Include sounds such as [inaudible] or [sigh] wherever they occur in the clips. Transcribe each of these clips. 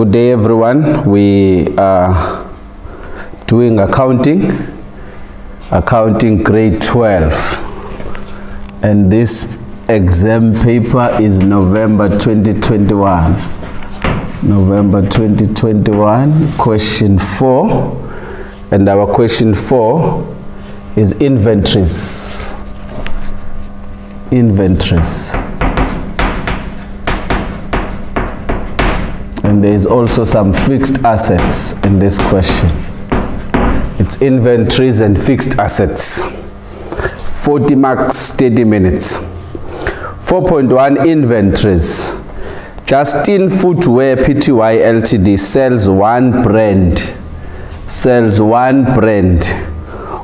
Good day, everyone. We are doing accounting, accounting grade 12. And this exam paper is November 2021. November 2021, question 4. And our question 4 is inventories. Inventories. And there is also some fixed assets in this question. It's inventories and fixed assets. 40 marks, 30 minutes. 4.1 inventories. Justin Footwear Pty Ltd sells one brand, sells one brand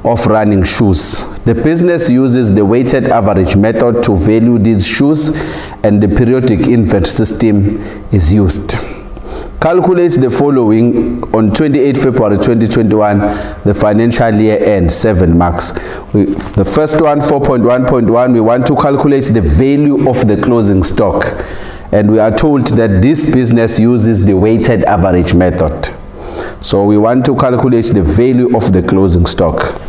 of running shoes. The business uses the weighted average method to value these shoes and the periodic inventory system is used. Calculate the following on 28 February 2021, the financial year end, 7 marks. We, the first one, 4.1.1, we want to calculate the value of the closing stock. And we are told that this business uses the weighted average method. So we want to calculate the value of the closing stock.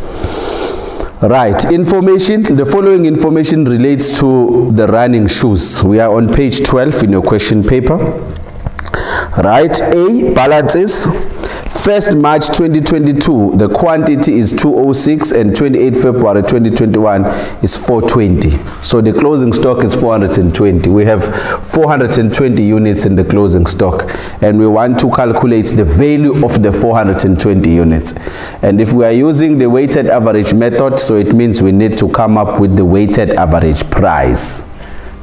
Right, information, the following information relates to the running shoes. We are on page 12 in your question paper. Right, A, balances. 1st March 2022, the quantity is 206 and 28 February 2021 is 420. So the closing stock is 420. We have 420 units in the closing stock and we want to calculate the value of the 420 units. And if we are using the weighted average method, so it means we need to come up with the weighted average price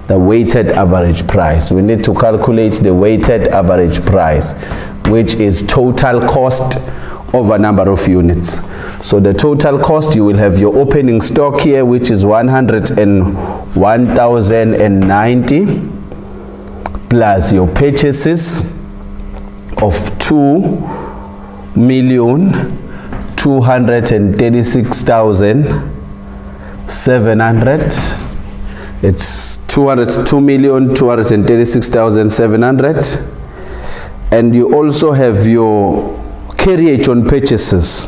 the weighted average price. We need to calculate the weighted average price, which is total cost over number of units. So the total cost, you will have your opening stock here, which is 101,090 plus your purchases of 2 million 236,700 it's 200 2 million 236,700 and you also have your carriage on purchases.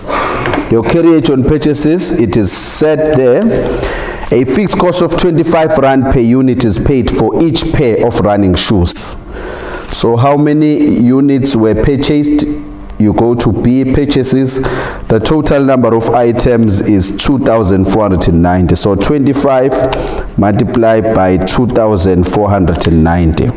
Your carriage on purchases it is set there. A fixed cost of 25 rand per unit is paid for each pair of running shoes. So how many units were purchased you go to B purchases. The total number of items is 2490 so 25 multiplied by 2490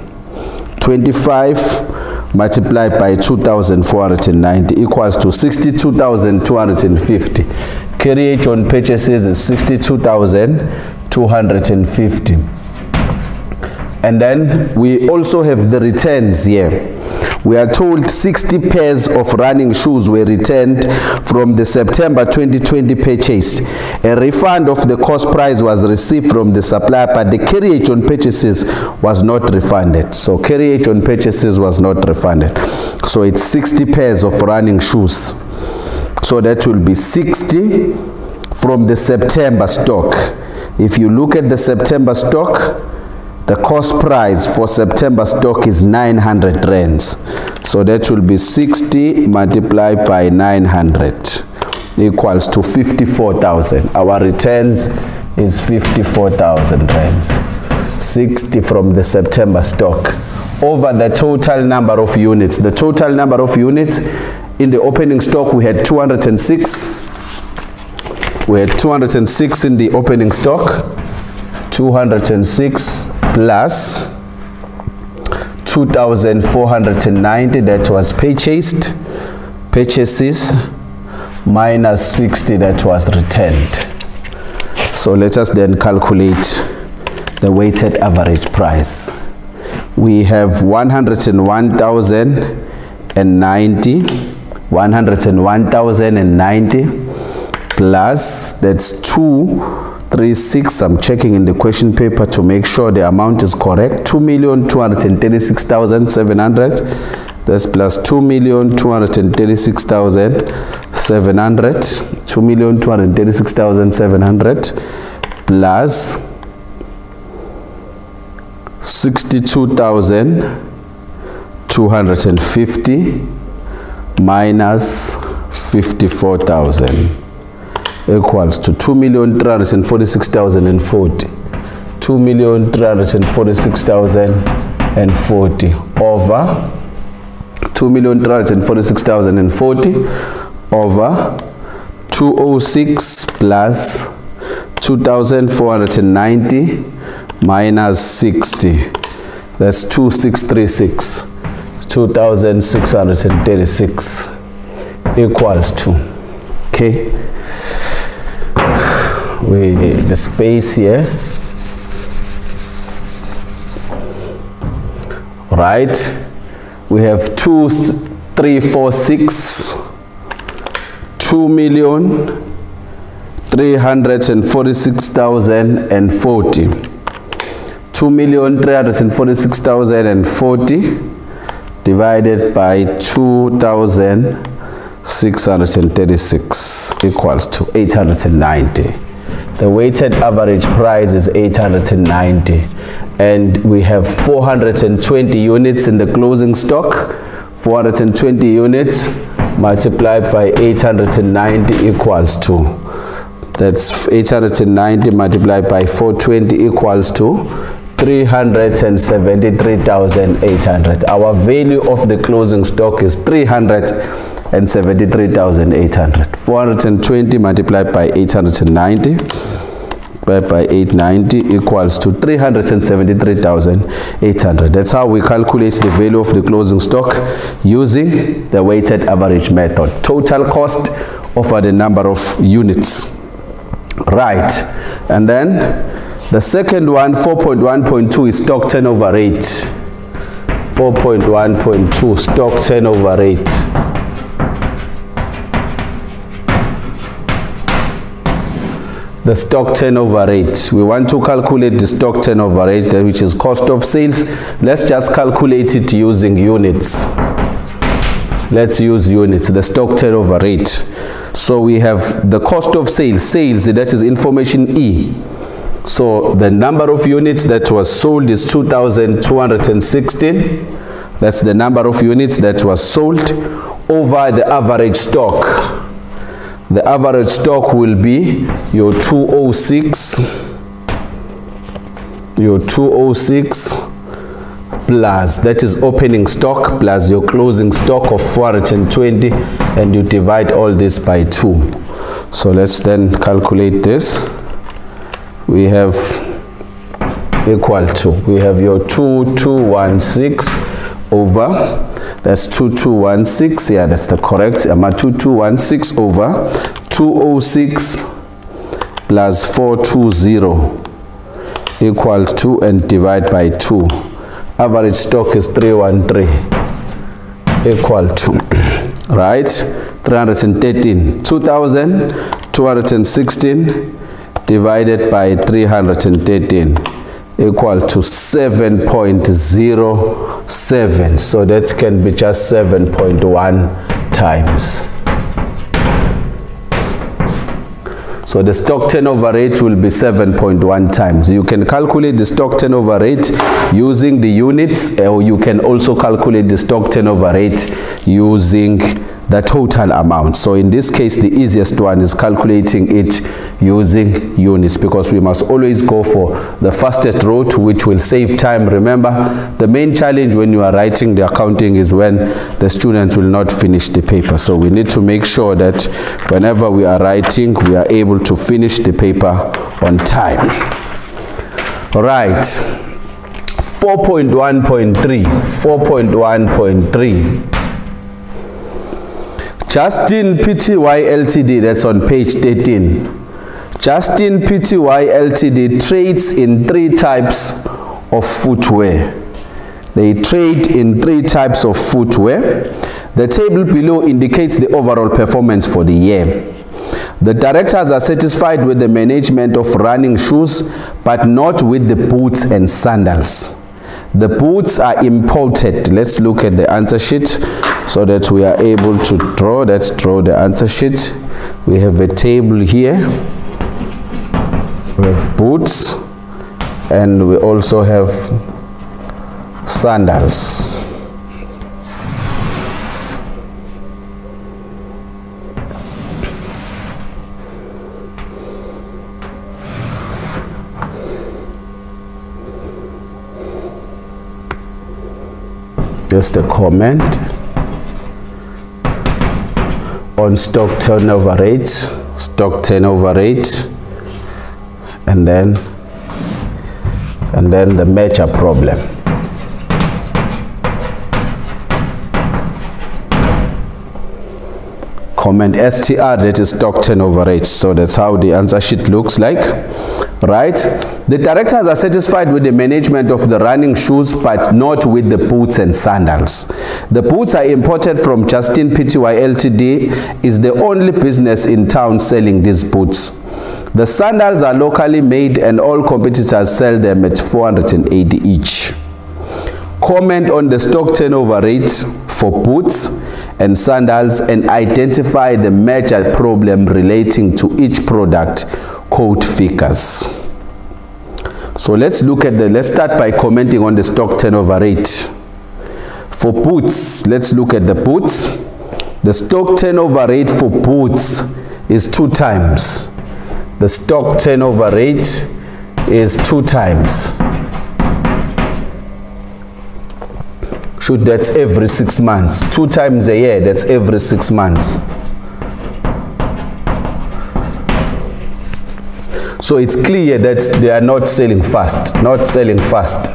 25 multiplied by 2490 equals to 62250 carriage on purchases is 62250 and then we also have the returns here we are told 60 pairs of running shoes were returned from the September 2020 purchase. A refund of the cost price was received from the supplier, but the carriage on purchases was not refunded. So carriage on purchases was not refunded. So it's 60 pairs of running shoes. So that will be 60 from the September stock. If you look at the September stock, the cost price for September stock is 900 rands. So that will be 60 multiplied by 900 equals to 54,000. Our returns is 54,000 rands. 60 from the September stock over the total number of units. The total number of units in the opening stock we had 206. We had 206 in the opening stock. 206 plus 2490 that was purchased purchases minus 60 that was returned. So let us then calculate the weighted average price. We have 101,090 101,090 plus that's 236 I'm checking in the question paper to make sure the amount is correct. 2,236,700 that's plus 2,236,700 2,236,700 plus 62,000 250 minus 54,000 equals to 2,346,040. 2,346,040 over 2,346,040 over 206 plus 2,490 minus 60. That's 2636. 2,636 equals to. Okay. We the space here. Right. We have two, three, four, six, two million three hundred and forty-six thousand and forty. Two million three hundred and forty-six thousand and forty divided by two thousand six hundred and thirty-six equals to eight hundred and ninety. The weighted average price is 890 and we have 420 units in the closing stock. 420 units multiplied by 890 equals to that's 890 multiplied by 420 equals to 373,800. Our value of the closing stock is 373,800. 420 multiplied by 890 by 890 equals to 373,800. That's how we calculate the value of the closing stock using the weighted average method. Total cost over the number of units. Right. And then the second one, 4.1.2 is stock turnover rate. 4.1.2 stock turnover rate. The stock turnover rate. We want to calculate the stock turnover rate, eh, which is cost of sales. Let's just calculate it using units. Let's use units, the stock turnover rate. So we have the cost of sales, sales, that is information E. So the number of units that was sold is 2,216. That's the number of units that was sold over the average stock the average stock will be your 206 your 206 plus that is opening stock plus your closing stock of 420 and you divide all this by 2 so let's then calculate this. We have equal to we have your 2216 over. That's 2216 yeah that's the correct. Am amount 2216 over. 206 plus 420 equal to and divide by 2 average stock is 313 equal to [clears throat] right? 313 2216 divided by 313 equal to 7.07 so that can be just 7.1 times So the stock turnover rate will be 7.1 times. You can calculate the stock turnover rate using the units or you can also calculate the stock turnover rate using the total amount. So in this case, the easiest one is calculating it using units because we must always go for the fastest route which will save time. Remember, the main challenge when you are writing the accounting is when the students will not finish the paper. So we need to make sure that whenever we are writing, we are able to finish the paper on time. Right. 4.1.3 4.1.3 Justin Pty Ltd, that's on page 13. Justin Pty Ltd trades in three types of footwear. They trade in three types of footwear. The table below indicates the overall performance for the year. The directors are satisfied with the management of running shoes, but not with the boots and sandals. The boots are imported. Let's look at the answer sheet so that we are able to draw that, draw the answer sheet. We have a table here. We have boots. And we also have sandals. Just a comment on stock turnover rate stock turnover rate and then and then the major problem. Comment STR that is stock turnover rate so that's how the answer sheet looks like right? The directors are satisfied with the management of the running shoes but not with the boots and sandals. The boots are imported from Justin Pty Ltd is the only business in town selling these boots. The sandals are locally made and all competitors sell them at 480 each. Comment on the stock turnover rate for boots and sandals and identify the major problem relating to each product quote figures. So let's look at the, let's start by commenting on the stock turnover rate. For boots, let's look at the boots. The stock turnover rate for boots is two times. The stock turnover rate is two times. Should that's every six months. Two times a year, that's every six months. So it's clear that they are not selling fast, not selling fast.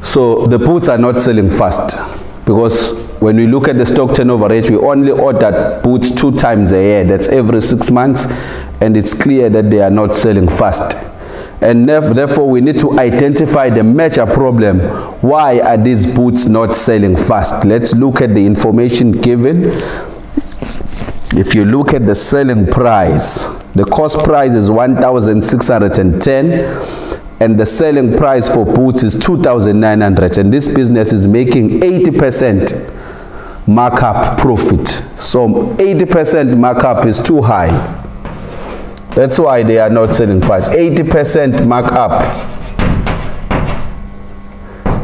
So the boots are not selling fast because when we look at the stock turnover rate, we only order boots two times a year. That's every six months. And it's clear that they are not selling fast. And therefore, we need to identify the major problem. Why are these boots not selling fast? Let's look at the information given if you look at the selling price, the cost price is 1,610 and the selling price for boots is 2,900 and this business is making 80% markup profit. So 80% markup is too high. That's why they are not selling fast. 80% markup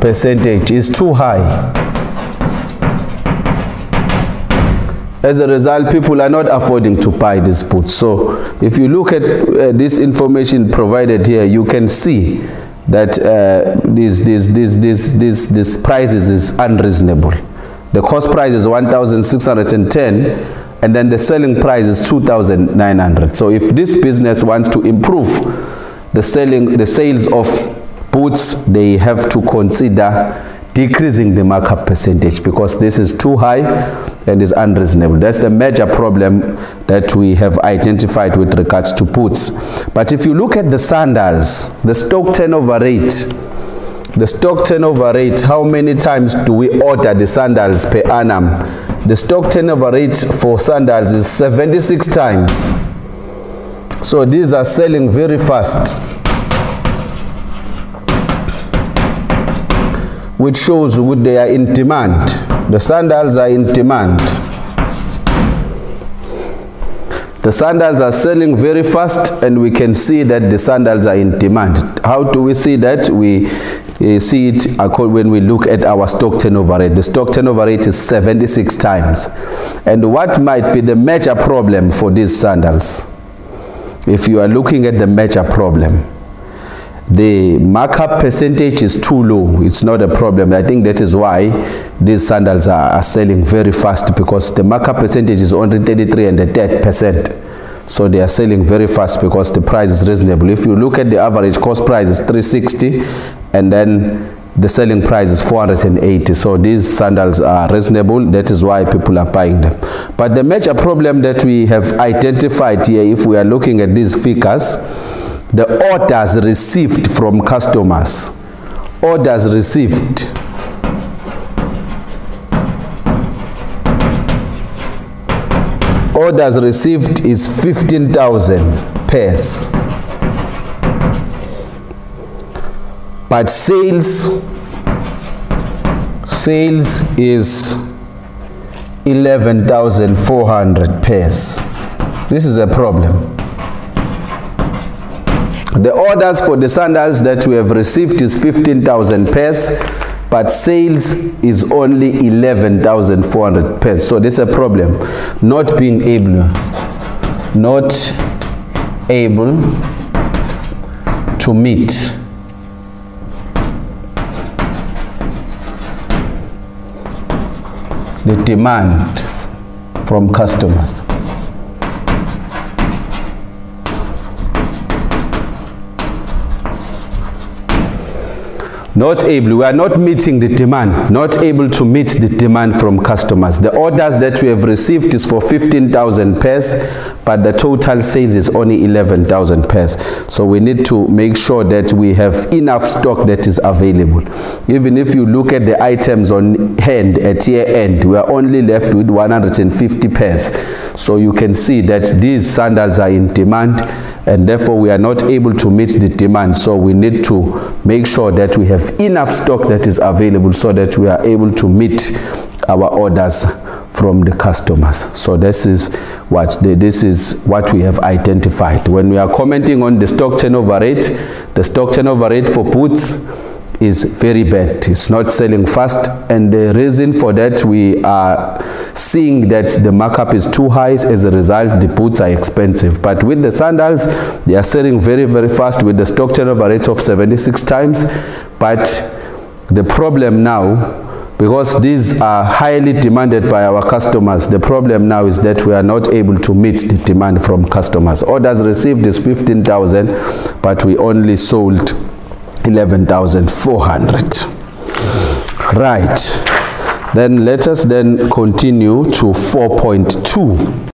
percentage is too high. As a result, people are not affording to buy these boots. So if you look at uh, this information provided here, you can see that uh, this, this, this, this, this, this prices is unreasonable. The cost price is 1,610 and then the selling price is 2,900. So if this business wants to improve the selling, the sales of boots, they have to consider decreasing the markup percentage because this is too high and is unreasonable. That's the major problem that we have identified with regards to boots. But if you look at the sandals, the stock turnover rate, the stock turnover rate, how many times do we order the sandals per annum? The stock turnover rate for sandals is 76 times. So these are selling very fast. which shows they are in demand. The sandals are in demand. The sandals are selling very fast and we can see that the sandals are in demand. How do we see that? We uh, see it when we look at our stock turnover rate. The stock turnover rate is 76 times. And what might be the major problem for these sandals? If you are looking at the major problem, the markup percentage is too low. It's not a problem. I think that is why these sandals are, are selling very fast because the markup percentage is only 33 and a third percent. So they are selling very fast because the price is reasonable. If you look at the average cost price is 360 and then the selling price is 480 so these sandals are reasonable that is why people are buying them but the major problem that we have identified here if we are looking at these figures the orders received from customers. Orders received. Orders received is 15,000 pairs. But sales sales is 11,400 pairs. This is a problem the orders for the sandals that we have received is 15,000 pairs, but sales is only 11,400 pairs. So there's a problem. Not being able, not able to meet the demand from customers. Not able we are not meeting the demand not able to meet the demand from customers. The orders that we have received is for 15,000 pairs but the total sales is only 11,000 pairs. So we need to make sure that we have enough stock that is available. Even if you look at the items on hand at year end we are only left with 150 pairs so you can see that these sandals are in demand and therefore we are not able to meet the demand. So we need to make sure that we have enough stock that is available so that we are able to meet our orders from the customers. So this is what the, this is what we have identified. When we are commenting on the stock turnover rate the stock turnover rate for boots is very bad. It's not selling fast. And the reason for that we are seeing that the markup is too high. As a result the boots are expensive. But with the sandals they are selling very very fast with the stock turnover rate of 76 times. But the problem now because these are highly demanded by our customers the problem now is that we are not able to meet the demand from customers. Orders received is 15,000 but we only sold 11,400 right. Then let us then continue to 4.2